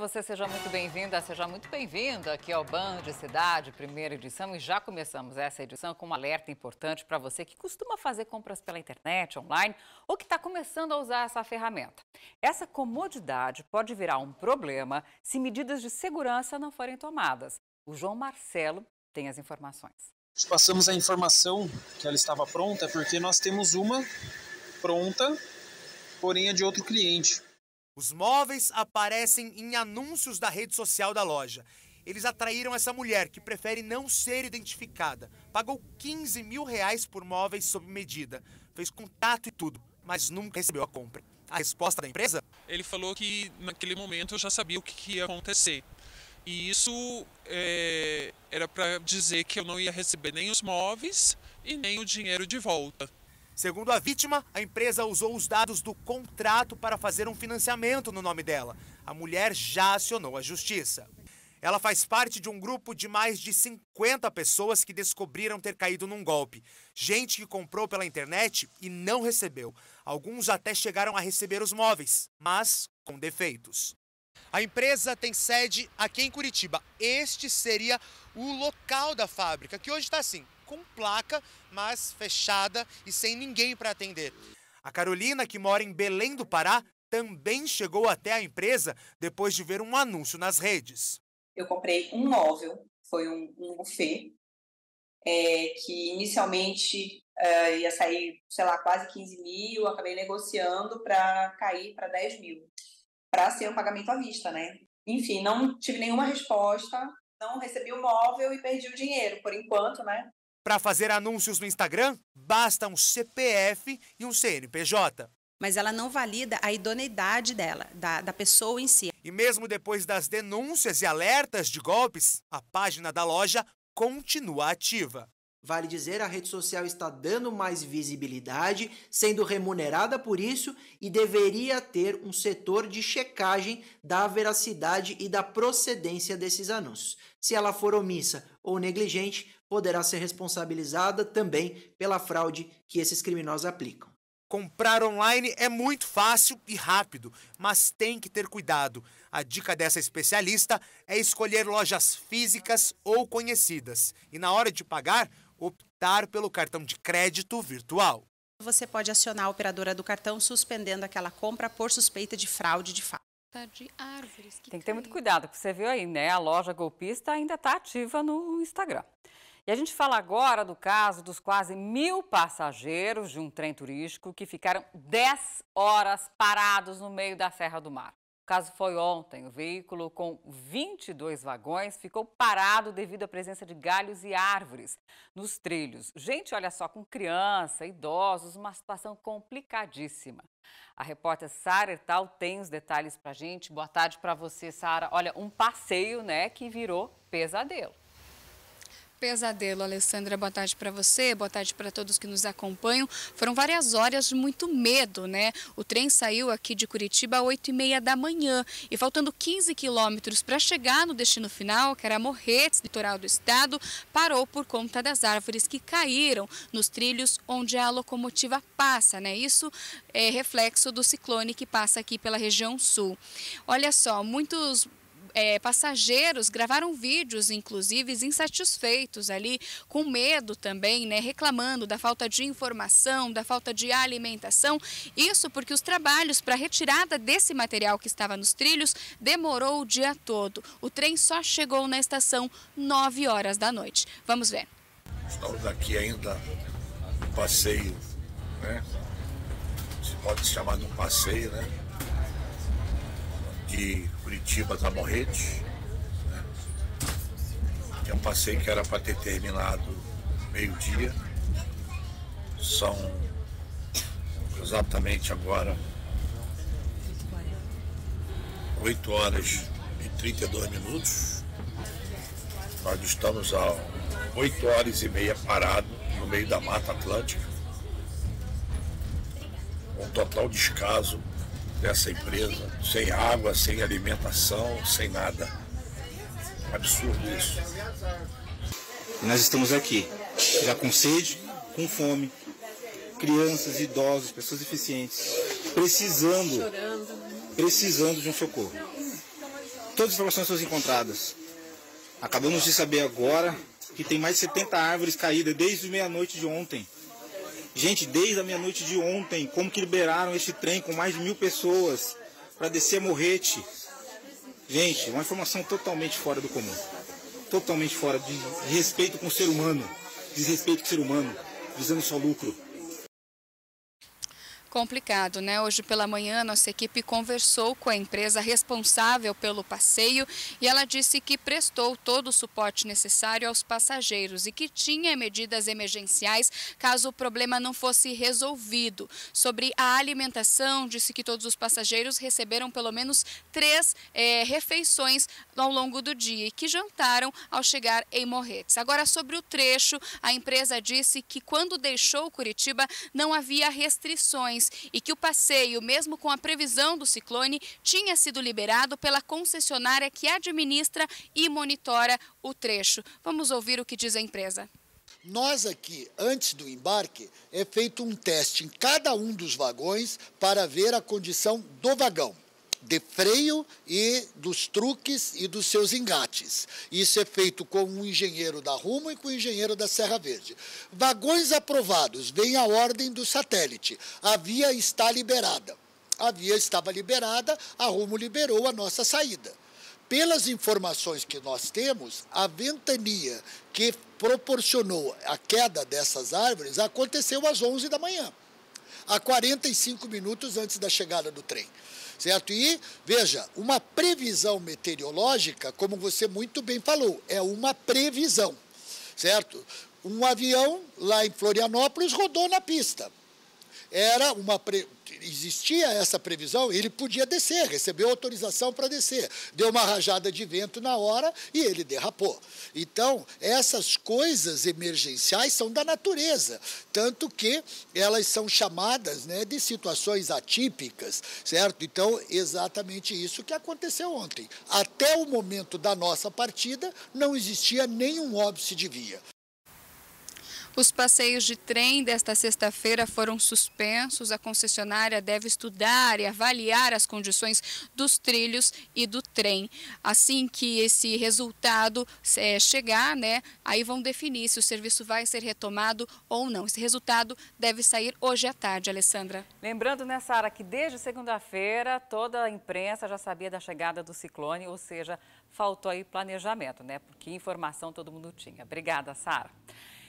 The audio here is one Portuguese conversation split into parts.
Você seja muito bem-vinda, seja muito bem-vindo aqui ao Band Cidade, primeira edição. E já começamos essa edição com um alerta importante para você que costuma fazer compras pela internet, online, ou que está começando a usar essa ferramenta. Essa comodidade pode virar um problema se medidas de segurança não forem tomadas. O João Marcelo tem as informações. Passamos a informação que ela estava pronta porque nós temos uma pronta, porém é de outro cliente. Os móveis aparecem em anúncios da rede social da loja. Eles atraíram essa mulher, que prefere não ser identificada. Pagou 15 mil reais por móveis sob medida. Fez contato e tudo, mas nunca recebeu a compra. A resposta da empresa? Ele falou que naquele momento eu já sabia o que ia acontecer. E isso é, era para dizer que eu não ia receber nem os móveis e nem o dinheiro de volta. Segundo a vítima, a empresa usou os dados do contrato para fazer um financiamento no nome dela. A mulher já acionou a justiça. Ela faz parte de um grupo de mais de 50 pessoas que descobriram ter caído num golpe. Gente que comprou pela internet e não recebeu. Alguns até chegaram a receber os móveis, mas com defeitos. A empresa tem sede aqui em Curitiba. Este seria o local da fábrica, que hoje está assim, com placa, mas fechada e sem ninguém para atender. A Carolina, que mora em Belém do Pará, também chegou até a empresa depois de ver um anúncio nas redes. Eu comprei um móvel, foi um, um buffet, é, que inicialmente é, ia sair, sei lá, quase 15 mil, acabei negociando para cair para 10 mil, para ser um pagamento à vista, né? Enfim, não tive nenhuma resposta, não recebi o móvel e perdi o dinheiro, por enquanto, né? Para fazer anúncios no Instagram, basta um CPF e um CNPJ. Mas ela não valida a idoneidade dela, da, da pessoa em si. E mesmo depois das denúncias e alertas de golpes, a página da loja continua ativa. Vale dizer, a rede social está dando mais visibilidade, sendo remunerada por isso e deveria ter um setor de checagem da veracidade e da procedência desses anúncios. Se ela for omissa ou negligente, poderá ser responsabilizada também pela fraude que esses criminosos aplicam. Comprar online é muito fácil e rápido, mas tem que ter cuidado. A dica dessa especialista é escolher lojas físicas ou conhecidas e, na hora de pagar, optar pelo cartão de crédito virtual. Você pode acionar a operadora do cartão suspendendo aquela compra por suspeita de fraude de fato. De árvores que Tem que ter muito cuidado, porque você viu aí, né? A loja golpista ainda está ativa no Instagram. E a gente fala agora do caso dos quase mil passageiros de um trem turístico que ficaram 10 horas parados no meio da Serra do Mar. O caso foi ontem. O veículo com 22 vagões ficou parado devido à presença de galhos e árvores nos trilhos. Gente, olha só, com criança, idosos, uma situação complicadíssima. A repórter Sara Ertal tem os detalhes para gente. Boa tarde para você, Sara. Olha, um passeio, né, que virou pesadelo. Pesadelo, Alessandra. Boa tarde para você, boa tarde para todos que nos acompanham. Foram várias horas de muito medo, né? O trem saiu aqui de Curitiba às 8 e meia da manhã e faltando 15 quilômetros para chegar no destino final, que era Morretes, litoral do estado, parou por conta das árvores que caíram nos trilhos onde a locomotiva passa, né? Isso é reflexo do ciclone que passa aqui pela região sul. Olha só, muitos é, passageiros gravaram vídeos, inclusive, insatisfeitos ali, com medo também, né, reclamando da falta de informação, da falta de alimentação. Isso porque os trabalhos para retirada desse material que estava nos trilhos demorou o dia todo. O trem só chegou na estação 9 horas da noite. Vamos ver. Estamos aqui ainda no passeio, né? Se pode chamar de um passeio, né? Curitiba a Morrete. Né? É um passeio que era para ter terminado meio-dia. São exatamente agora 8 horas e 32 minutos. Nós estamos a 8 horas e meia parado no meio da Mata Atlântica. Um total descaso dessa empresa, sem água, sem alimentação, sem nada. Absurdo isso. E nós estamos aqui, já com sede, com fome, crianças, idosos, pessoas deficientes, precisando, precisando de um socorro. Todas as informações foram encontradas. Acabamos de saber agora que tem mais de 70 árvores caídas desde meia-noite de ontem. Gente, desde a meia-noite de ontem, como que liberaram esse trem com mais de mil pessoas para descer a Morrete? Gente, uma informação totalmente fora do comum. Totalmente fora de, respeito com o ser humano. Desrespeito com o ser humano, visando só lucro complicado, né? Hoje pela manhã, nossa equipe conversou com a empresa responsável pelo passeio e ela disse que prestou todo o suporte necessário aos passageiros e que tinha medidas emergenciais caso o problema não fosse resolvido. Sobre a alimentação, disse que todos os passageiros receberam pelo menos três é, refeições ao longo do dia e que jantaram ao chegar em Morretes. Agora, sobre o trecho, a empresa disse que quando deixou Curitiba não havia restrições e que o passeio, mesmo com a previsão do ciclone, tinha sido liberado pela concessionária que administra e monitora o trecho. Vamos ouvir o que diz a empresa. Nós aqui, antes do embarque, é feito um teste em cada um dos vagões para ver a condição do vagão de freio e dos truques e dos seus engates. Isso é feito com um engenheiro da Rumo e com um engenheiro da Serra Verde. Vagões aprovados, vem a ordem do satélite. A via está liberada. A via estava liberada, a Rumo liberou a nossa saída. Pelas informações que nós temos, a ventania que proporcionou a queda dessas árvores aconteceu às 11 da manhã, a 45 minutos antes da chegada do trem certo? E, veja, uma previsão meteorológica, como você muito bem falou, é uma previsão, certo? Um avião lá em Florianópolis rodou na pista. Era uma pre existia essa previsão, ele podia descer, recebeu autorização para descer. Deu uma rajada de vento na hora e ele derrapou. Então, essas coisas emergenciais são da natureza, tanto que elas são chamadas né, de situações atípicas, certo? Então, exatamente isso que aconteceu ontem. Até o momento da nossa partida, não existia nenhum óbice de via. Os passeios de trem desta sexta-feira foram suspensos. A concessionária deve estudar e avaliar as condições dos trilhos e do trem. Assim que esse resultado é, chegar, né, aí vão definir se o serviço vai ser retomado ou não. Esse resultado deve sair hoje à tarde, Alessandra. Lembrando, né, Sara, que desde segunda-feira toda a imprensa já sabia da chegada do ciclone, ou seja, faltou aí planejamento, né? Porque informação todo mundo tinha. Obrigada, Sara.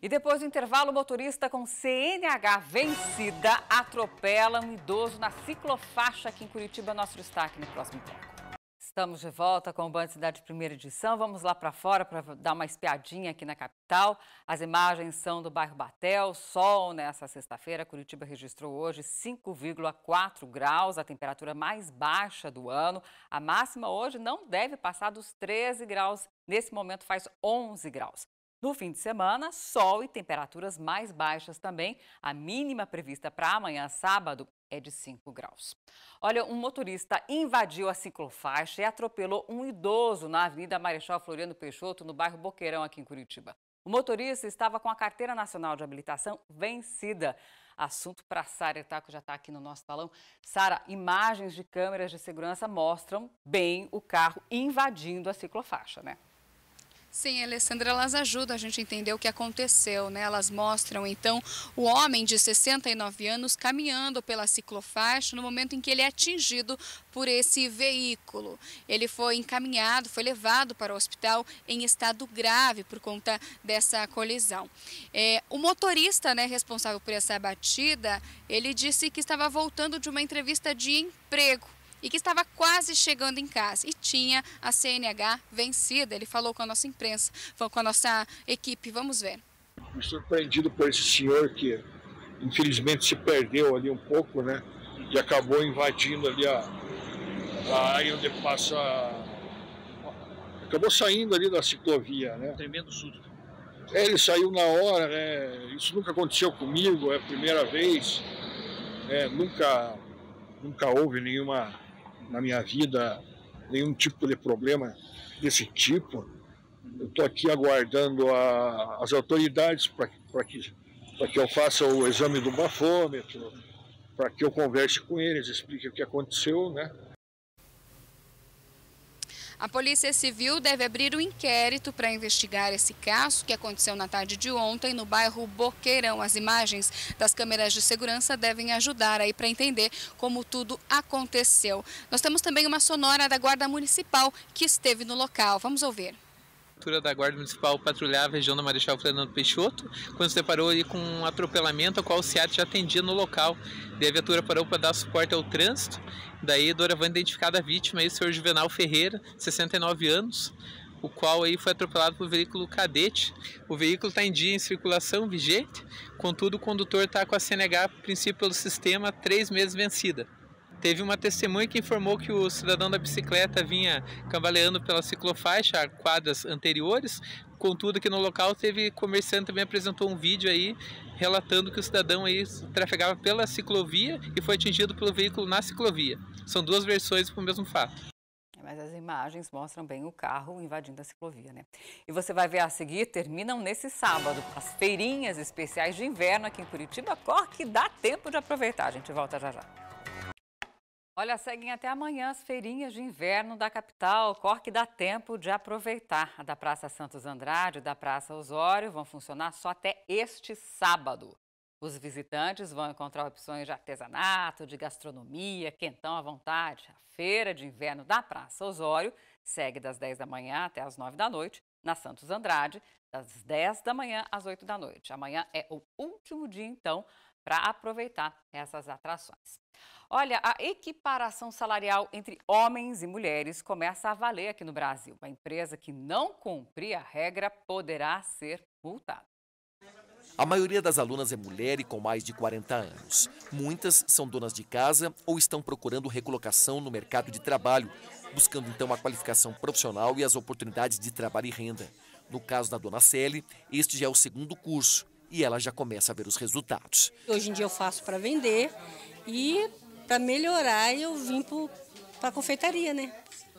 E depois do intervalo, o motorista com CNH vencida atropela um idoso na ciclofaixa aqui em Curitiba. Nosso destaque no próximo bloco. Estamos de volta com o Band Cidade Primeira Edição. Vamos lá para fora para dar uma espiadinha aqui na capital. As imagens são do bairro Batel. Sol nessa sexta-feira. Curitiba registrou hoje 5,4 graus, a temperatura mais baixa do ano. A máxima hoje não deve passar dos 13 graus. Nesse momento faz 11 graus. No fim de semana, sol e temperaturas mais baixas também. A mínima prevista para amanhã, sábado, é de 5 graus. Olha, um motorista invadiu a ciclofaixa e atropelou um idoso na Avenida Marechal Floriano Peixoto, no bairro Boqueirão, aqui em Curitiba. O motorista estava com a carteira nacional de habilitação vencida. Assunto para Sara Etaco já está aqui no nosso salão. Sara, imagens de câmeras de segurança mostram bem o carro invadindo a ciclofaixa, né? Sim, Alessandra, elas ajudam a gente a entender o que aconteceu, né? Elas mostram, então, o homem de 69 anos caminhando pela ciclofaixa no momento em que ele é atingido por esse veículo. Ele foi encaminhado, foi levado para o hospital em estado grave por conta dessa colisão. É, o motorista, né, responsável por essa batida, ele disse que estava voltando de uma entrevista de emprego e que estava quase chegando em casa e tinha a CNH vencida. Ele falou com a nossa imprensa, falou com a nossa equipe. Vamos ver. Me surpreendido por esse senhor que infelizmente se perdeu ali um pouco, né? E acabou invadindo ali a, a área onde passa. Acabou saindo ali da ciclovia, né? Tremendo susto. É, ele saiu na hora, né? Isso nunca aconteceu comigo, é a primeira vez. É, nunca, nunca houve nenhuma na minha vida nenhum tipo de problema desse tipo. Eu estou aqui aguardando a, as autoridades para que, que eu faça o exame do bafômetro, para que eu converse com eles, explique o que aconteceu, né? A Polícia Civil deve abrir um inquérito para investigar esse caso que aconteceu na tarde de ontem no bairro Boqueirão. As imagens das câmeras de segurança devem ajudar aí para entender como tudo aconteceu. Nós temos também uma sonora da Guarda Municipal que esteve no local. Vamos ouvir da Guarda Municipal patrulhava a região da Marechal Fernando Peixoto, quando se deparou ali com um atropelamento, ao qual o SEAT já atendia no local. Daí a viatura parou para dar suporte ao trânsito, daí doravante identificada a vítima, aí, o senhor Juvenal Ferreira, 69 anos, o qual aí foi atropelado por um veículo cadete. O veículo está em dia em circulação vigente, contudo o condutor está com a CNH, princípio pelo sistema, três meses vencida. Teve uma testemunha que informou que o cidadão da bicicleta vinha cambaleando pela ciclofaixa a quadras anteriores, contudo que no local teve comerciante também apresentou um vídeo aí relatando que o cidadão aí trafegava pela ciclovia e foi atingido pelo veículo na ciclovia. São duas versões para o mesmo fato. Mas as imagens mostram bem o carro invadindo a ciclovia, né? E você vai ver a seguir, terminam nesse sábado as feirinhas especiais de inverno aqui em Curitiba. Corre que dá tempo de aproveitar. A gente volta já já. Olha, seguem até amanhã as feirinhas de inverno da capital. Corre que dá tempo de aproveitar. A da Praça Santos Andrade e da Praça Osório vão funcionar só até este sábado. Os visitantes vão encontrar opções de artesanato, de gastronomia, quentão à vontade. A feira de inverno da Praça Osório segue das 10 da manhã até as 9 da noite, na Santos Andrade, das 10 da manhã às 8 da noite. Amanhã é o último dia, então, para aproveitar essas atrações. Olha, a equiparação salarial entre homens e mulheres começa a valer aqui no Brasil. A empresa que não cumprir a regra poderá ser multada. A maioria das alunas é mulher e com mais de 40 anos. Muitas são donas de casa ou estão procurando recolocação no mercado de trabalho, buscando então a qualificação profissional e as oportunidades de trabalho e renda. No caso da dona Célia, este já é o segundo curso e ela já começa a ver os resultados. Hoje em dia eu faço para vender e para melhorar, eu vim para a confeitaria, né?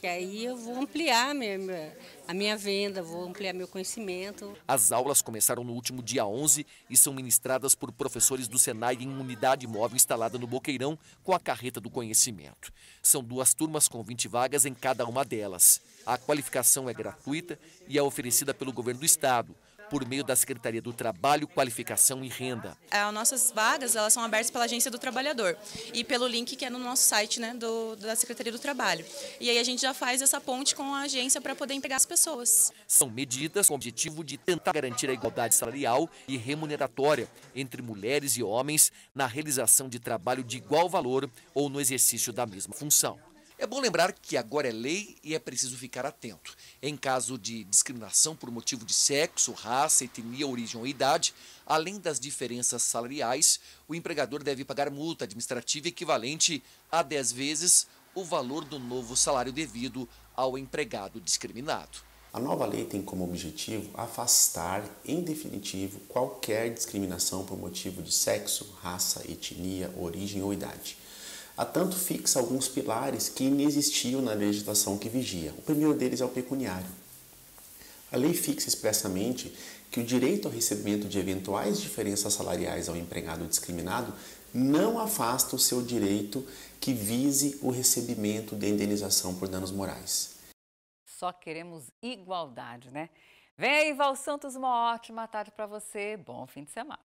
Que aí eu vou ampliar minha, a minha venda, vou ampliar meu conhecimento. As aulas começaram no último dia 11 e são ministradas por professores do Senai em unidade móvel instalada no Boqueirão com a carreta do conhecimento. São duas turmas com 20 vagas em cada uma delas. A qualificação é gratuita e é oferecida pelo governo do estado por meio da Secretaria do Trabalho, Qualificação e Renda. As nossas vagas elas são abertas pela Agência do Trabalhador e pelo link que é no nosso site né, do, da Secretaria do Trabalho. E aí a gente já faz essa ponte com a agência para poder empregar as pessoas. São medidas com o objetivo de tentar garantir a igualdade salarial e remuneratória entre mulheres e homens na realização de trabalho de igual valor ou no exercício da mesma função. É bom lembrar que agora é lei e é preciso ficar atento. Em caso de discriminação por motivo de sexo, raça, etnia, origem ou idade, além das diferenças salariais, o empregador deve pagar multa administrativa equivalente a 10 vezes o valor do novo salário devido ao empregado discriminado. A nova lei tem como objetivo afastar, em definitivo, qualquer discriminação por motivo de sexo, raça, etnia, origem ou idade a tanto fixa alguns pilares que inexistiam na legislação que vigia. O primeiro deles é o pecuniário. A lei fixa expressamente que o direito ao recebimento de eventuais diferenças salariais ao empregado discriminado não afasta o seu direito que vise o recebimento de indenização por danos morais. Só queremos igualdade, né? Vem aí, Val Santos, uma ótima tarde para você. Bom fim de semana.